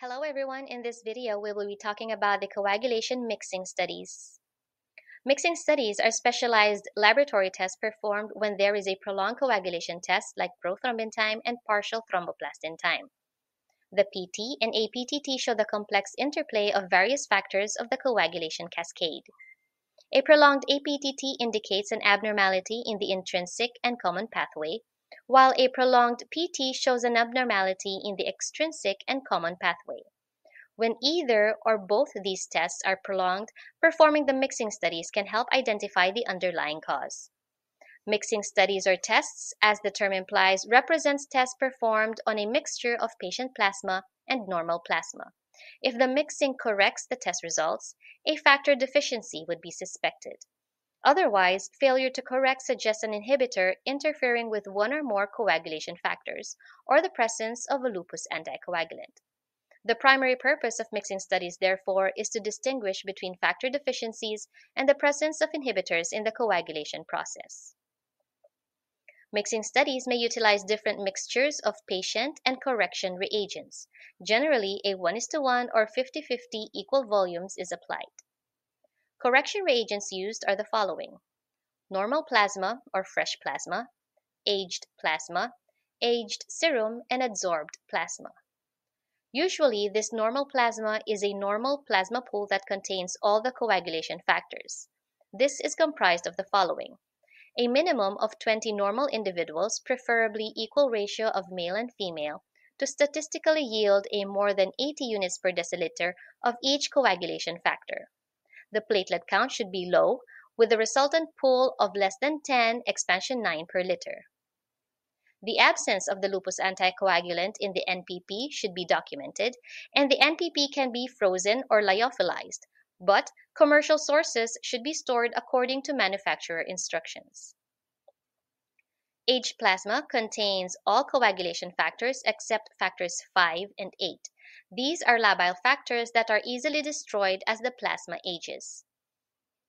Hello everyone, in this video we will be talking about the coagulation mixing studies. Mixing studies are specialized laboratory tests performed when there is a prolonged coagulation test like prothrombin time and partial thromboplastin time. The PT and APTT show the complex interplay of various factors of the coagulation cascade. A prolonged APTT indicates an abnormality in the intrinsic and common pathway, while a prolonged PT shows an abnormality in the extrinsic and common pathway. When either or both these tests are prolonged, performing the mixing studies can help identify the underlying cause. Mixing studies or tests, as the term implies, represents tests performed on a mixture of patient plasma and normal plasma. If the mixing corrects the test results, a factor deficiency would be suspected. Otherwise, failure to correct suggests an inhibitor interfering with one or more coagulation factors, or the presence of a lupus anticoagulant. The primary purpose of mixing studies, therefore, is to distinguish between factor deficiencies and the presence of inhibitors in the coagulation process. Mixing studies may utilize different mixtures of patient and correction reagents. Generally, a 1 is to 1 or 50-50 equal volumes is applied. Correction reagents used are the following: normal plasma or fresh plasma, aged plasma, aged serum, and adsorbed plasma. Usually, this normal plasma is a normal plasma pool that contains all the coagulation factors. This is comprised of the following: a minimum of 20 normal individuals, preferably equal ratio of male and female, to statistically yield a more than 80 units per deciliter of each coagulation factor the platelet count should be low, with the resultant pool of less than 10 expansion 9 per liter. The absence of the lupus anticoagulant in the NPP should be documented, and the NPP can be frozen or lyophilized, but commercial sources should be stored according to manufacturer instructions. Aged plasma contains all coagulation factors except factors 5 and 8. These are labile factors that are easily destroyed as the plasma ages.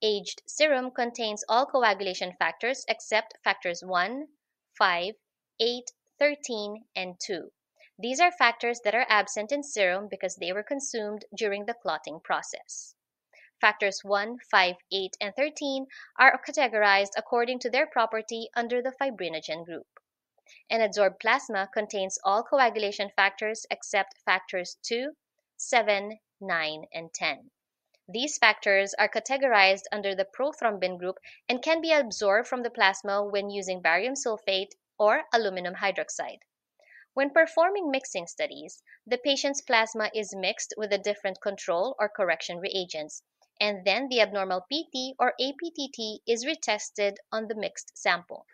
Aged serum contains all coagulation factors except factors 1, 5, 8, 13, and 2. These are factors that are absent in serum because they were consumed during the clotting process. Factors 1, 5, 8, and 13 are categorized according to their property under the fibrinogen group and adsorbed plasma contains all coagulation factors except factors 2, 7, 9, and 10. These factors are categorized under the prothrombin group and can be absorbed from the plasma when using barium sulfate or aluminum hydroxide. When performing mixing studies, the patient's plasma is mixed with the different control or correction reagents, and then the abnormal PT or APTT is retested on the mixed sample.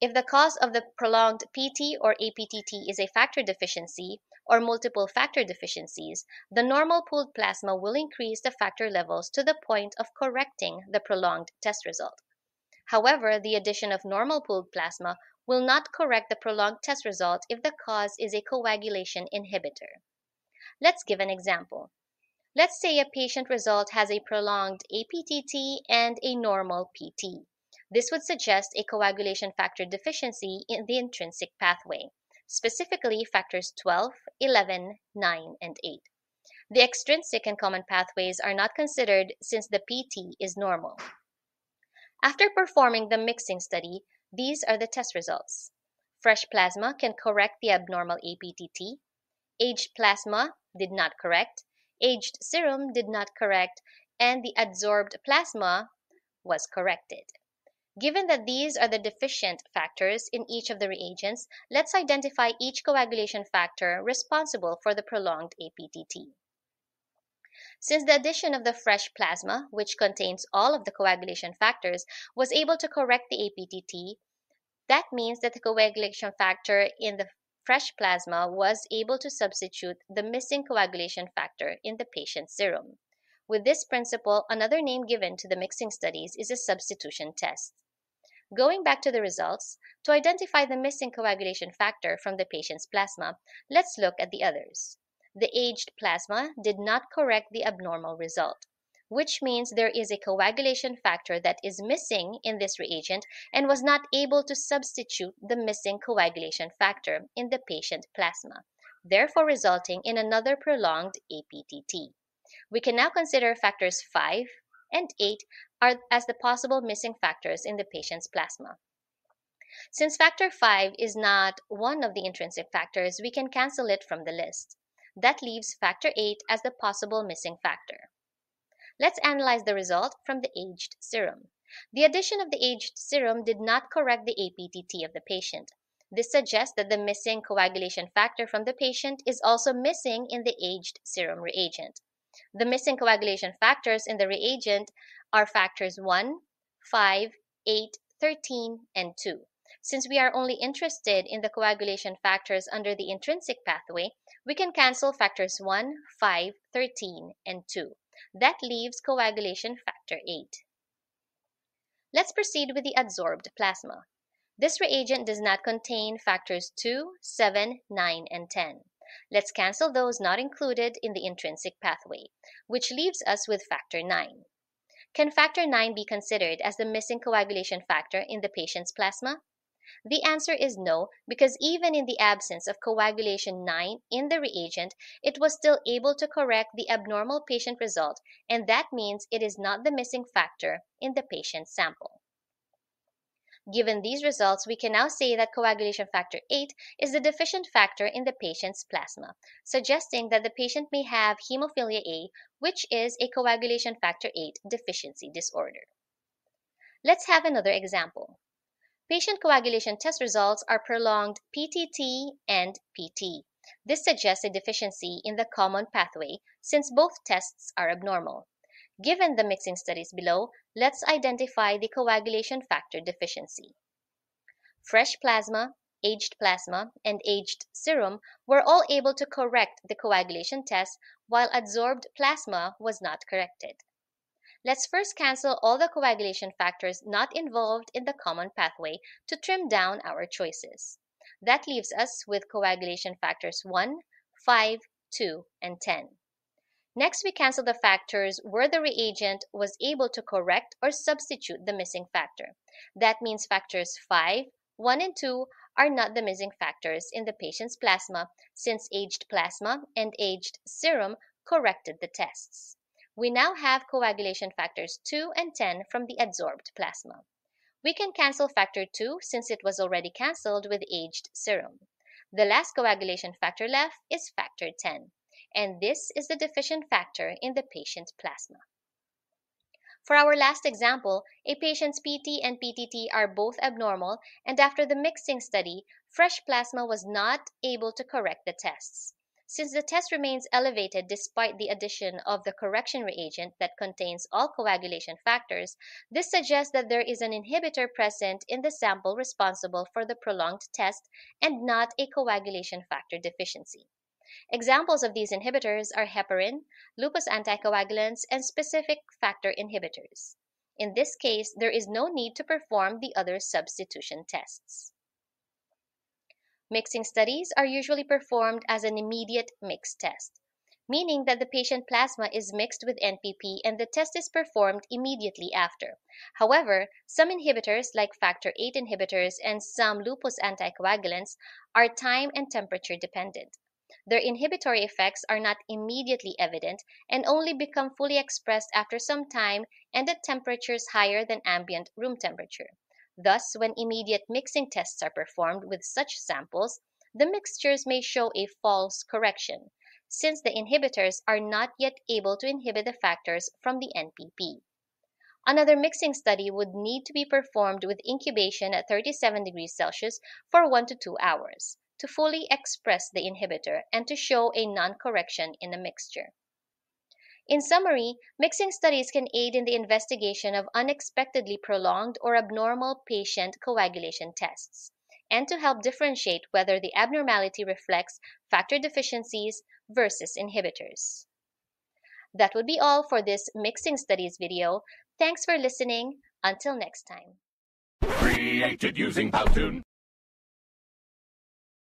If the cause of the prolonged PT or APTT is a factor deficiency or multiple factor deficiencies, the normal pooled plasma will increase the factor levels to the point of correcting the prolonged test result. However, the addition of normal pooled plasma will not correct the prolonged test result if the cause is a coagulation inhibitor. Let's give an example. Let's say a patient result has a prolonged APTT and a normal PT. This would suggest a coagulation factor deficiency in the intrinsic pathway, specifically factors 12, 11, 9, and 8. The extrinsic and common pathways are not considered since the PT is normal. After performing the mixing study, these are the test results. Fresh plasma can correct the abnormal APTT. Aged plasma did not correct. Aged serum did not correct. And the adsorbed plasma was corrected. Given that these are the deficient factors in each of the reagents, let's identify each coagulation factor responsible for the prolonged APTT. Since the addition of the fresh plasma, which contains all of the coagulation factors, was able to correct the APTT, that means that the coagulation factor in the fresh plasma was able to substitute the missing coagulation factor in the patient's serum. With this principle, another name given to the mixing studies is a substitution test. Going back to the results, to identify the missing coagulation factor from the patient's plasma, let's look at the others. The aged plasma did not correct the abnormal result, which means there is a coagulation factor that is missing in this reagent and was not able to substitute the missing coagulation factor in the patient plasma. therefore resulting in another prolonged APTT. We can now consider factors 5 and 8 are, as the possible missing factors in the patient's plasma. Since factor 5 is not one of the intrinsic factors, we can cancel it from the list. That leaves factor 8 as the possible missing factor. Let's analyze the result from the aged serum. The addition of the aged serum did not correct the APTT of the patient. This suggests that the missing coagulation factor from the patient is also missing in the aged serum reagent. The missing coagulation factors in the reagent are factors 1, 5, 8, 13, and 2. Since we are only interested in the coagulation factors under the intrinsic pathway, we can cancel factors 1, 5, 13, and 2. That leaves coagulation factor 8. Let's proceed with the adsorbed plasma. This reagent does not contain factors 2, 7, 9, and 10. Let's cancel those not included in the intrinsic pathway, which leaves us with factor 9. Can factor 9 be considered as the missing coagulation factor in the patient's plasma? The answer is no, because even in the absence of coagulation 9 in the reagent, it was still able to correct the abnormal patient result, and that means it is not the missing factor in the patient's sample. Given these results, we can now say that coagulation factor 8 is the deficient factor in the patient's plasma, suggesting that the patient may have hemophilia A, which is a coagulation factor 8 deficiency disorder. Let's have another example. Patient coagulation test results are prolonged PTT and PT. This suggests a deficiency in the common pathway since both tests are abnormal. Given the mixing studies below, let's identify the coagulation factor deficiency. Fresh plasma, aged plasma, and aged serum were all able to correct the coagulation test while adsorbed plasma was not corrected. Let's first cancel all the coagulation factors not involved in the common pathway to trim down our choices. That leaves us with coagulation factors 1, 5, 2, and 10. Next, we cancel the factors where the reagent was able to correct or substitute the missing factor. That means factors 5, 1, and 2 are not the missing factors in the patient's plasma since aged plasma and aged serum corrected the tests. We now have coagulation factors 2 and 10 from the adsorbed plasma. We can cancel factor 2 since it was already canceled with aged serum. The last coagulation factor left is factor 10, and this is the deficient factor in the patient plasma. For our last example, a patient's PT and PTT are both abnormal, and after the mixing study, fresh plasma was not able to correct the tests. Since the test remains elevated despite the addition of the correction reagent that contains all coagulation factors, this suggests that there is an inhibitor present in the sample responsible for the prolonged test and not a coagulation factor deficiency. Examples of these inhibitors are heparin, lupus anticoagulants, and specific factor inhibitors. In this case, there is no need to perform the other substitution tests. Mixing studies are usually performed as an immediate mix test, meaning that the patient plasma is mixed with NPP and the test is performed immediately after. However, some inhibitors like factor VIII inhibitors and some lupus anticoagulants are time and temperature dependent. Their inhibitory effects are not immediately evident and only become fully expressed after some time and at temperatures higher than ambient room temperature. Thus, when immediate mixing tests are performed with such samples, the mixtures may show a false correction, since the inhibitors are not yet able to inhibit the factors from the NPP. Another mixing study would need to be performed with incubation at 37 degrees Celsius for 1 to 2 hours to fully express the inhibitor and to show a non-correction in the mixture. In summary, mixing studies can aid in the investigation of unexpectedly prolonged or abnormal patient coagulation tests, and to help differentiate whether the abnormality reflects factor deficiencies versus inhibitors. That would be all for this mixing studies video. Thanks for listening. Until next time. Created using Powtoon.